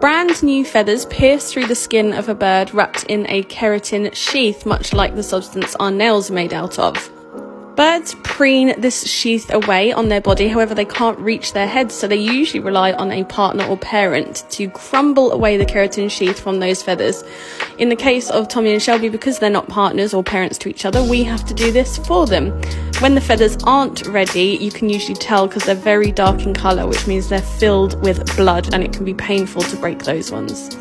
Brand new feathers pierce through the skin of a bird wrapped in a keratin sheath, much like the substance our nails are made out of. Birds preen this sheath away on their body, however, they can't reach their heads, so they usually rely on a partner or parent to crumble away the keratin sheath from those feathers. In the case of Tommy and Shelby, because they're not partners or parents to each other, we have to do this for them. When the feathers aren't ready, you can usually tell because they're very dark in colour, which means they're filled with blood and it can be painful to break those ones.